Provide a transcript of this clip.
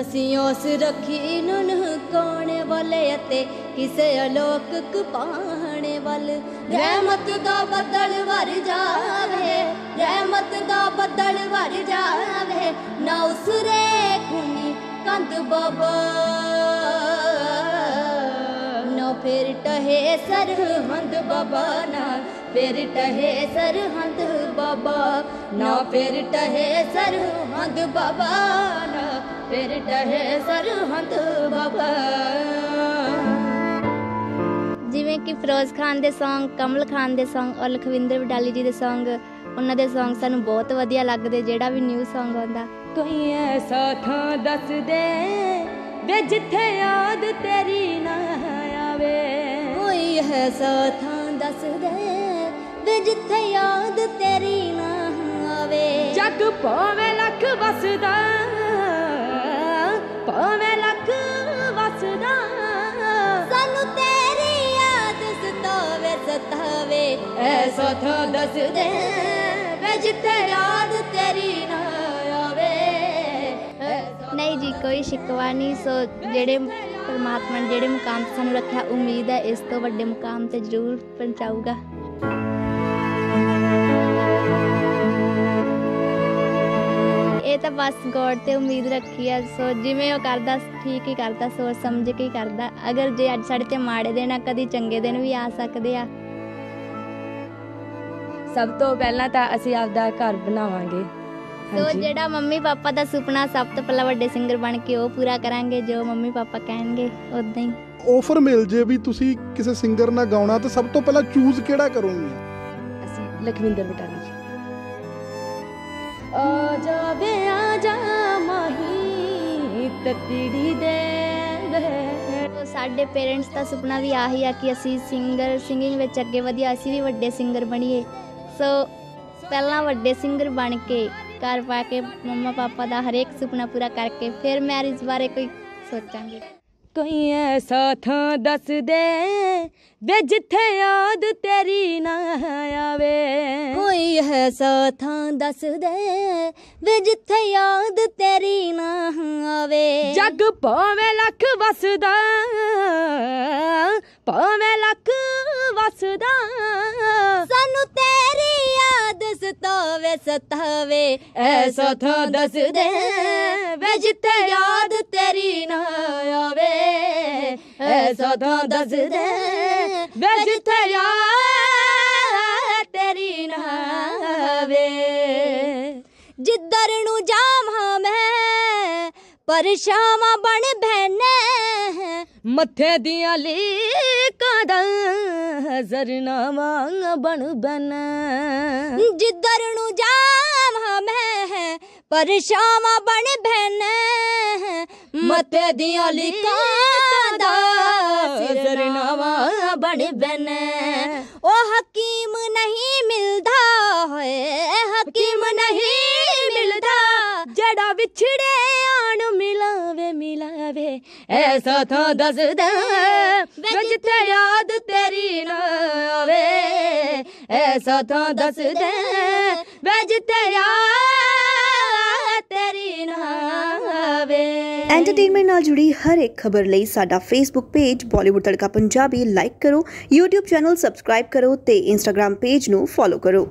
ਅਸੀਂ ਉਸ ਰੱਖੀ ਨੂੰ ਨਹਕਾਉਣੇ ਵਾਲੇ ਅਤੇ ਕਿਸੇ ਅਲੋਕ ਪਾਣੇ ਵੱਲ। ਰਹਿਮਤ ਦਾ ਬੱਦਲ ਵਰ ਜਾਵੇ, ਰਹਿਮਤ ਦਾ ਬੱਦਲ ਵਰ ਜਾਵੇ, ਨਾ ਉਸਰੇ ਖੁਨੀ ਕੰਦ ਬਾਬਾ। ਨਾ ਫਿਰ ਟਹੇ ਸਰਹੰਦ ਬਾਬਾ ਨਾ ਫਿਰ ਟਹੇ ਸਰਹੰਦ ਬਾਬਾ ਨਾ ਫਿਰ ਟਹੇ ਸਰਹੰਦ ਬਾਬਾ ਨਾ ਫਿਰ ਟਹੇ ਸਰਹੰਦ ਬਾਬਾ। ਜਿਵੇਂ ਕਿ ਫਿਰੋਜ਼ ਖਾਨ ਦੇ Song ਕਮਲ ਖਾਨ ਦੇ Song ਔਰ ਲਖਵਿੰਦਰ ਵਡਾਲੀ ਜੀ ਦੇ Song ਉਹਨਾਂ ਦੇ Song ਸਾਨੂੰ ਬਹੁਤ ਵਧੀਆ ਲੱਗਦੇ ਜਿਹੜਾ ਵੀ ਨਿਊ Song ਆਉਂਦਾ। ਕੋਈ ਐਸਾ ਥਾਂ ਦੱਸ ਦੇ ਵੇ ਜਿੱਥੇ ਯਾਦ ਤੇਰੀ ਨਾ ਆਵੇ। ਕੋਈ ਐਸਾ ਥਾਂ ਦੱਸ ਦੇ ਜਿੱਥੇ ਯਾਦ ਤੇਰੀ ਨਾ ਆਵੇ। ਜੱਗ ਭਾਵੇਂ ਲੱਖ ਵਸਦਾ ਭਾਵੇਂ ਲੱਖ ਵਸਦਾ। ਸਾਨੂੰ ਤੇਰੀ ਯਾਦ ਸਤਾਵੇ ਸਤਾਵੇ। ਐਸਾ ਥਾਂ ਦੱਸ ਦੇ ਵੇ ਜਿੱਥੇ ਯਾਦ ਤੇਰੀ ਨਾ ਆਵੇ। ਨਹੀਂ ਜੀ ਕੋਈ ਸ਼ਿਕਵਾ ਨਹੀਂ ਸੋ ਜਿਹੜੇ ਪਰਮਾਤਮਾ ਨੇ ਜਿਹੜੇ ਮੁਕਾਮ ਤੇ ਸਾਨੂੰ ਰੱਖਿਆ ਉਮੀਦ ਹੈ ਇਸ ਤੋਂ ਵੱਡੇ ਮੁਕਾਮ ਤੇ ਜ਼ਰੂਰ ਪਹੁੰਚਾਊਗਾ। ਬਸ ਗੋਡ ਤੇ ਉਮੀਦ ਰੱਖੀ ਆ ਸੋ ਜਿਵੇਂ ਉਹ ਕਰਦਾ ਠੀਕ ਹੀ ਕਰਦਾ ਸੋਚ ਸਮਝ ਕੇ ਹੀ ਕਰਦਾ। ਅਗਰ ਜੇ ਅੱਜ ਸਾਡੇ ਤੇ ਮਾੜੇ ਦਿਨ ਆ ਕਦੀ ਚੰਗੇ ਦਿਨ ਵੀ ਆ ਸਕਦੇ ਆ। ਸਭ ਤੋਂ ਪਹਿਲਾਂ ਤਾਂ ਅਸੀਂ ਆਪਦਾ ਘਰ ਬਣਾਵਾਂਗੇ। ਸੋ ਜਿਹੜਾ ਮੰਮੀ ਪਾਪਾ ਦਾ ਸੁਪਨਾ ਸਭ ਤੋਂ ਪਹਿਲਾਂ ਵੱਡੇ ਸਿੰਗਰ ਬਣ ਕੇ ਉਹ ਪੂਰਾ ਕਰਾਂਗੇ ਜੋ ਮੰਮੀ ਪਾਪਾ ਕਹਿਣਗੇ ਉਦਾਂ ਹੀ। ਆਫਰ ਮਿਲ ਜੇ ਵੀ ਤੁਸੀਂ ਕਿਸੇ ਸਿੰਗਰ ਨਾਲ ਗਾਉਣਾ ਤਾਂ ਸਭ ਤੋਂ ਪਹਿਲਾਂ ਚੂਜ਼ ਕਿਹੜਾ ਕਰੋਗੇ? ਅਸੀਂ ਲਖਵਿੰਦਰ ਬਟਾਲੀ ਜੀ। ਆ ਜਾਵੇ ਮਾਹੀ ਦੇ ਸਾਡੇ ਪੇਰੈਂਟਸ ਦਾ ਸੁਪਨਾ ਵੀ ਆਹੀ ਆ ਕਿ ਅਸੀਂ ਸਿੰਗਰ ਸਿੰਗਿੰਗ ਵਿੱਚ ਅੱਗੇ ਵਧੀਆ ਅਸੀਂ ਵੀ ਵੱਡੇ ਸਿੰਗਰ ਬਣੀਏ। ਸੋ ਪਹਿਲਾਂ ਵੱਡੇ ਸਿੰਗਰ ਬਣ ਕੇ ਘਰ ਪਾ ਕੇ ਮੰਮਾ ਪਾਪਾ ਦਾ ਹਰੇਕ ਸੁਪਨਾ ਪੂਰਾ ਕਰਕੇ ਫਿਰ ਮੈਰਿਜ ਬਾਰੇ ਕੋਈ ਸੋਚਾਂਗੇ। ਕੋਈ ਐਸਾ ਥਾਂ ਦੱਸ ਦੇ ਵੇ ਜਿੱਥੇ ਯਾਦ ਤੇਰੀ ਨਾ ਆਵੇ। ਕੋਈ ਐਸਾ ਥਾਂ ਦੱਸ ਦੇ ਵੇ ਜਿੱਥੇ ਯਾਦ ਤੇਰੀ ਨਾ ਆਵੇ। ਜੱਗ ਭਾਵੇਂ ਲੱਖ ਵਸਦਾ, ਭਾਵੇਂ ਲੱਖ ਵਸਦਾ, ਸਾਨੂੰ ਤੇਰੀ ਯਾਦ ਸਤਾਵੇ ਸਤਾਵੇ ਐਸਾ ਥਾਂ ਦੱਸ ਦੇ। ਵੇ ਜਿੱਥੇ ਯਾਦ ਤੇਰੀ ਨਾ ਆਵੇ। ਐਸਾ ਤਾਂ ਦੱਸ ਦੇ ਵੇ ਜਿੱਥੇ ਯਾਦ ਤੇਰੀ ਨਾ ਆਵੇ। ਜਿੱਧਰ ਨੂੰ ਜਾਵਾਂ ਮੈਂ ਪਰਛਾਵਾਂ ਬਣ ਬਹਿਨੇ, ਮੱਥੇ ਦੀਆਂ ਲੀਕਾਂ ਦਾ ਜ਼ਰਨਾਵਾਂ ਬਣ ਬਨ ਜਿੱਧਰ ਨੂੰ ਜਾ ਪਰਛਾਵਾਂ ਬਣ ਬਹਿਨੇ ਮੱਥੇ ਦੀਆਂ ਲੀਕਾਂ ਦਾ ਜ਼ਰਨਾਵਾਂ ਬਣ ਬਨ ਉਹ ਹਕੀਮ ਨਹੀਂ ਮਿਲਦਾ ਹੋਏ ਹਕੀਮ ਨਹੀਂ ਮਿਲਦਾ। ਜਿਹੜਾ ਵਿਛੜੇ ਆਣ ਮਿਲਾਵੇ ਮਿਲਾਵੇ ਐਸਾ ਥਾਂ ਦੱਸਦਾ ਵੇ ਜਿੱਥੇ ਯਾਦ ਤੇਰੀ ਨਾ ਆਵੇ। ਐਸਾ ਥਾਂ ਦੱਸਦਾ ਵੇ ਜਿੱਥੇ ਯਾਦ ਐਂਟਰਟੇਨਮੈਂਟ ਨਾਲ ਜੁੜੀ ਹਰ ਇੱਕ ਖਬਰ ਲਈ ਸਾਡਾ Facebook page Bollywood Tadka Punjabi like ਕਰੋ, YouTube ਚੈਨਲ ਸਬਸਕ੍ਰਾਈਬ ਕਰੋ ਤੇ Instagram ਪੇਜ ਨੂੰ ਫੋਲੋ ਕਰੋ।